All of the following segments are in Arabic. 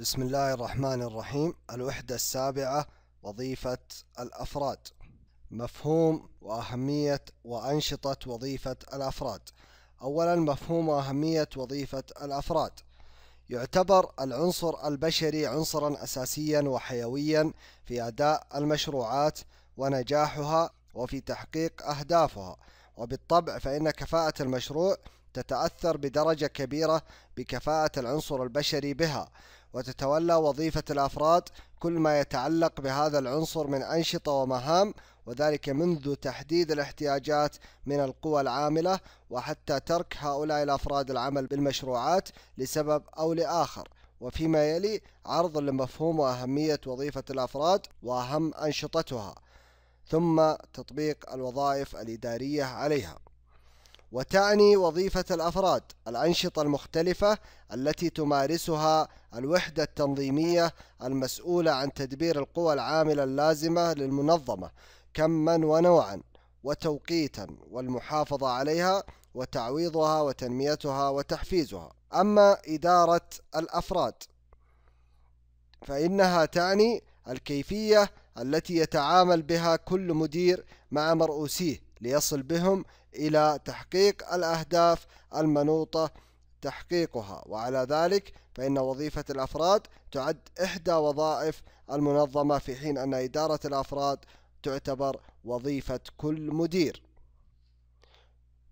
بسم الله الرحمن الرحيم. الوحدة السابعة وظيفة الأفراد. مفهوم وأهمية وأنشطة وظيفة الأفراد. أولا مفهوم وأهمية وظيفة الأفراد. يعتبر العنصر البشري عنصرا أساسيا وحيويا في أداء المشروعات ونجاحها وفي تحقيق أهدافها. وبالطبع فإن كفاءة المشروع تتأثر بدرجة كبيرة بكفاءة العنصر البشري بها. وتتولى وظيفة الأفراد كل ما يتعلق بهذا العنصر من أنشطة ومهام وذلك منذ تحديد الاحتياجات من القوى العاملة وحتى ترك هؤلاء الأفراد العمل بالمشروعات لسبب أو لآخر. وفيما يلي عرض لمفهوم وأهمية وظيفة الأفراد وأهم أنشطتها ثم تطبيق الوظائف الإدارية عليها. وتعني وظيفة الأفراد الأنشطة المختلفة التي تمارسها الوحدة التنظيمية المسؤولة عن تدبير القوى العاملة اللازمة للمنظمة كما ونوعا وتوقيتا والمحافظة عليها وتعويضها وتنميتها وتحفيزها. أما إدارة الأفراد فإنها تعني الكيفية التي يتعامل بها كل مدير مع مرؤوسيه. ليصل بهم إلى تحقيق الأهداف المنوطة تحقيقها. وعلى ذلك فإن وظيفة الأفراد تعد إحدى وظائف المنظمة في حين أن إدارة الأفراد تعتبر وظيفة كل مدير.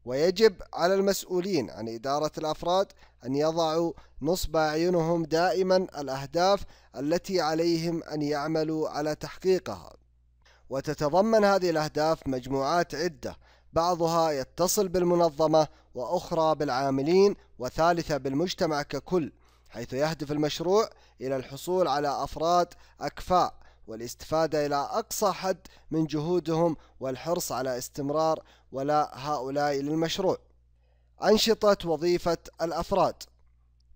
ويجب على المسؤولين عن إدارة الأفراد أن يضعوا نصب أعينهم دائما الأهداف التي عليهم أن يعملوا على تحقيقها. وتتضمن هذه الأهداف مجموعات عدة. بعضها يتصل بالمنظمة وأخرى بالعاملين وثالثة بالمجتمع ككل حيث يهدف المشروع إلى الحصول على أفراد أكفاء والاستفادة إلى أقصى حد من جهودهم والحرص على استمرار ولاء هؤلاء للمشروع. أنشطة وظيفة الأفراد.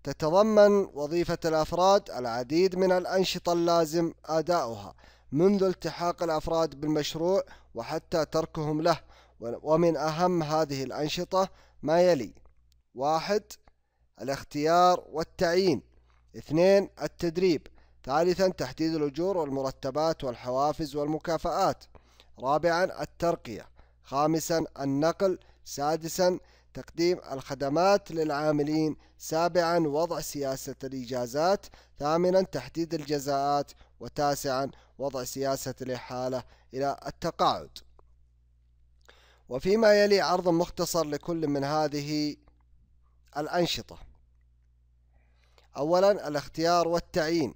تتضمن وظيفة الأفراد العديد من الأنشطة اللازم أداؤها. منذ التحاق الأفراد بالمشروع وحتى تركهم له ومن أهم هذه الأنشطة ما يلي واحد الاختيار والتعيين. اثنين التدريب. ثالثا تحديد الأجور والمرتبات والحوافز والمكافآت. رابعا الترقية. خامسا النقل. سادسا تقديم الخدمات للعاملين. سابعا وضع سياسة الإجازات. ثامنا تحديد الجزاءات. وتاسعا وضع سياسة الإحالة إلى التقاعد. وفيما يلي عرض مختصر لكل من هذه الأنشطة. أولا الاختيار والتعيين.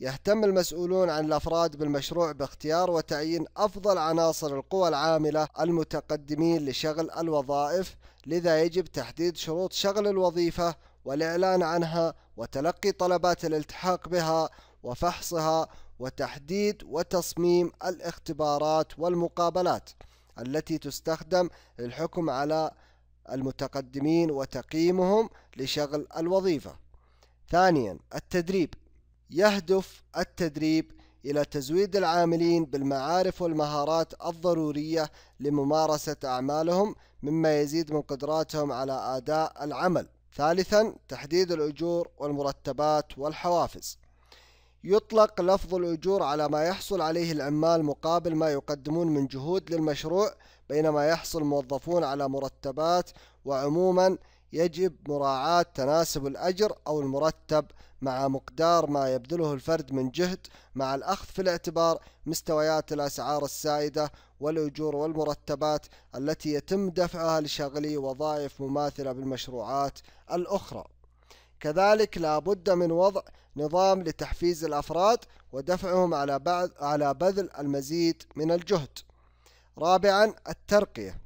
يهتم المسؤولون عن الأفراد بالمشروع باختيار وتعيين أفضل عناصر القوى العاملة المتقدمين لشغل الوظائف لذا يجب تحديد شروط شغل الوظيفة والإعلان عنها وتلقي طلبات الالتحاق بها وفحصها وتحديد وتصميم الاختبارات والمقابلات التي تستخدم للحكم على المتقدمين وتقييمهم لشغل الوظيفة. ثانيا التدريب. يهدف التدريب إلى تزويد العاملين بالمعارف والمهارات الضرورية لممارسة أعمالهم مما يزيد من قدراتهم على أداء العمل. ثالثا تحديد الأجور والمرتبات والحوافز. يطلق لفظ الأجور على ما يحصل عليه العمال مقابل ما يقدمون من جهود للمشروع بينما يحصل الموظفون على مرتبات وعموما يجب مراعاة تناسب الأجر أو المرتب مع مقدار ما يبذله الفرد من جهد مع الأخذ في الاعتبار مستويات الأسعار السائدة والأجور والمرتبات التي يتم دفعها لشغلي وظائف مماثلة بالمشروعات الأخرى. كذلك لا بد من وضع نظام لتحفيز الأفراد ودفعهم على بعض على بذل المزيد من الجهد. رابعا الترقية.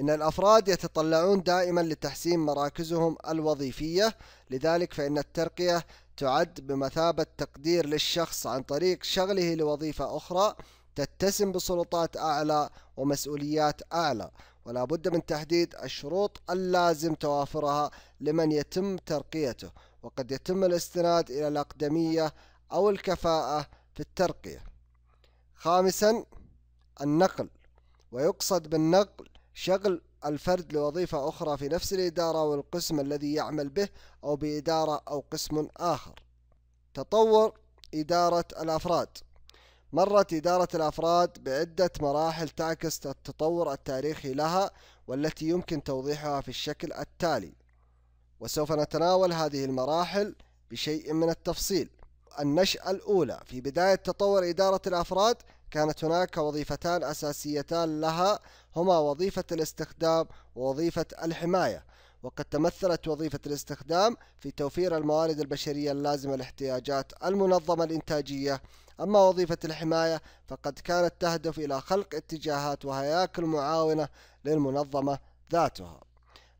إن الأفراد يتطلعون دائما لتحسين مراكزهم الوظيفية لذلك فإن الترقية تعد بمثابة تقدير للشخص عن طريق شغله لوظيفة أخرى تتسم بسلطات أعلى ومسؤوليات أعلى. ولا بد من تحديد الشروط اللازم توافرها لمن يتم ترقيته وقد يتم الاستناد إلى الأقدمية أو الكفاءة في الترقية. خامسا النقل. ويقصد بالنقل شغل الفرد لوظيفة أخرى في نفس الإدارة والقسم الذي يعمل به أو بإدارة أو قسم آخر. تطور إدارة الأفراد. مرت إدارة الأفراد بعدة مراحل تعكس التطور التاريخي لها والتي يمكن توضيحها في الشكل التالي. وسوف نتناول هذه المراحل بشيء من التفصيل. النشأة الأولى. في بداية تطور إدارة الأفراد كانت هناك وظيفتان أساسيتان لها هما وظيفة الاستخدام ووظيفة الحماية. وقد تمثلت وظيفة الاستخدام في توفير الموارد البشرية اللازمة لاحتياجات المنظمة الإنتاجية. أما وظيفة الحماية فقد كانت تهدف إلى خلق اتجاهات وهياكل معاونة للمنظمة ذاتها.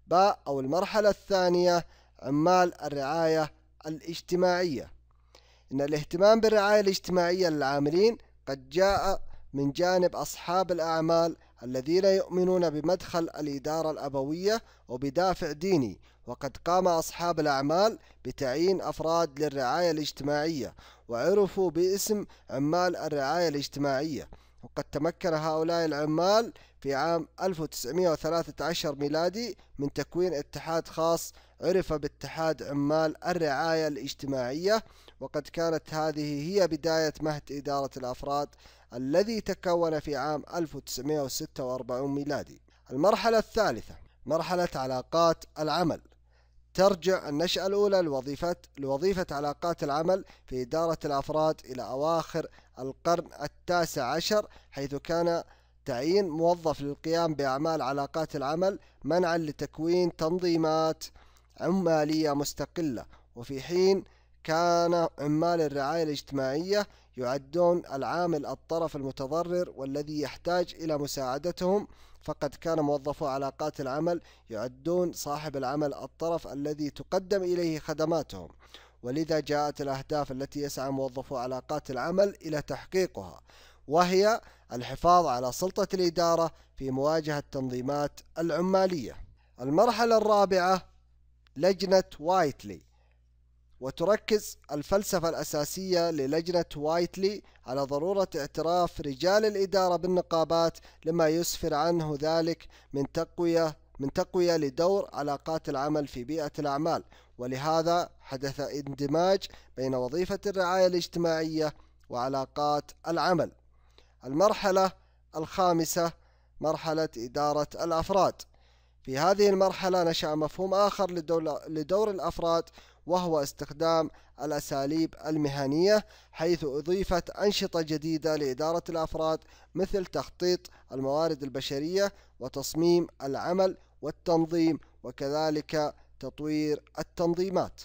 باء أو المرحلة الثانية عمال الرعاية الاجتماعية. إن الاهتمام بالرعاية الاجتماعية للعاملين قد جاء من جانب أصحاب الأعمال الذين يؤمنون بمدخل الإدارة الأبوية وبدافع ديني وقد قام أصحاب الأعمال بتعيين أفراد للرعاية الاجتماعية وعرفوا باسم عمال الرعاية الاجتماعية. وقد تمكن هؤلاء العمال في عام 1913 ميلادي من تكوين اتحاد خاص عرف باتحاد عمال الرعاية الاجتماعية وقد كانت هذه هي بداية مهد إدارة الأفراد الذي تكون في عام 1946 ميلادي. المرحلة الثالثة مرحلة علاقات العمل. ترجع النشأة الأولى لوظيفة, لوظيفة علاقات العمل في إدارة الأفراد إلى أواخر القرن التاسع عشر حيث كان تعيين موظف للقيام بأعمال علاقات العمل منعا لتكوين تنظيمات عمالية مستقلة. وفي حين كان عمال الرعاية الاجتماعية يعدون العامل الطرف المتضرر والذي يحتاج إلى مساعدتهم فقد كان موظفو علاقات العمل يعدون صاحب العمل الطرف الذي تقدم إليه خدماتهم. ولذا جاءت الأهداف التي يسعى موظفو علاقات العمل إلى تحقيقها وهي الحفاظ على سلطة الإدارة في مواجهة التنظيمات العمالية. المرحلة الرابعة لجنة وايتلي. وتركز الفلسفة الأساسية للجنة وايتلي على ضرورة اعتراف رجال الإدارة بالنقابات لما يسفر عنه ذلك من تقوية من تقوية لدور علاقات العمل في بيئة الأعمال. ولهذا حدث اندماج بين وظيفة الرعاية الاجتماعية وعلاقات العمل. المرحلة الخامسة مرحلة إدارة الأفراد. في هذه المرحلة نشأ مفهوم آخر لدور الأفراد وهو استخدام الأساليب المهنية حيث أضيفت أنشطة جديدة لإدارة الأفراد مثل تخطيط الموارد البشرية وتصميم العمل والتنظيم وكذلك تطوير التنظيمات.